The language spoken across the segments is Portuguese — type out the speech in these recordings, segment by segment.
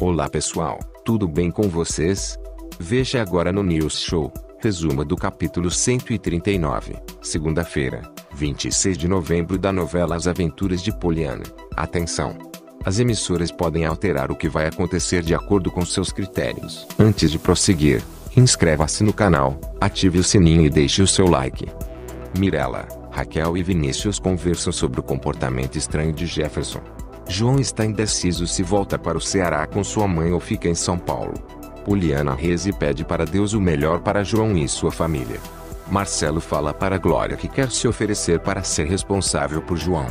Olá pessoal, tudo bem com vocês? Veja agora no News Show, resumo do capítulo 139, segunda-feira, 26 de novembro da novela As Aventuras de Poliana. Atenção! As emissoras podem alterar o que vai acontecer de acordo com seus critérios. Antes de prosseguir, inscreva-se no canal, ative o sininho e deixe o seu like. Mirella, Raquel e Vinícius conversam sobre o comportamento estranho de Jefferson. João está indeciso se volta para o Ceará com sua mãe ou fica em São Paulo. Poliana e pede para Deus o melhor para João e sua família. Marcelo fala para Glória que quer se oferecer para ser responsável por João.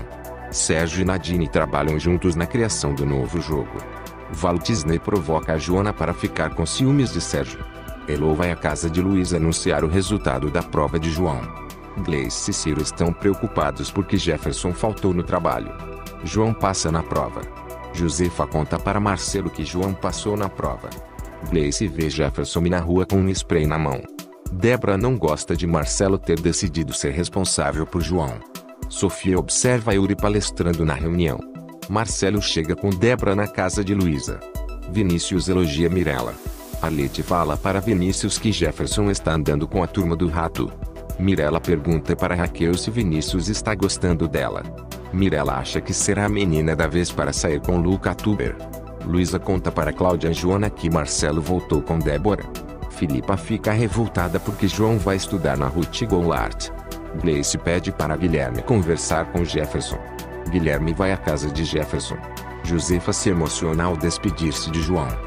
Sérgio e Nadine trabalham juntos na criação do novo jogo. Walt Disney provoca a Joana para ficar com ciúmes de Sérgio. Elo vai à casa de Luiz anunciar o resultado da prova de João. Gleice e Ciro estão preocupados porque Jefferson faltou no trabalho. João passa na prova. Josefa conta para Marcelo que João passou na prova. Gleice vê Jefferson na rua com um spray na mão. Débora não gosta de Marcelo ter decidido ser responsável por João. Sofia observa Yuri palestrando na reunião. Marcelo chega com Débora na casa de Luísa. Vinícius elogia Mirella. Arlete fala para Vinícius que Jefferson está andando com a turma do rato. Mirella pergunta para Raquel se Vinícius está gostando dela. Mirella acha que será a menina da vez para sair com Luca Tuber. Luísa conta para Cláudia e Joana que Marcelo voltou com Débora. Filipa fica revoltada porque João vai estudar na Ruth Goulart. Gleice pede para Guilherme conversar com Jefferson. Guilherme vai à casa de Jefferson. Josefa se emociona ao despedir-se de João.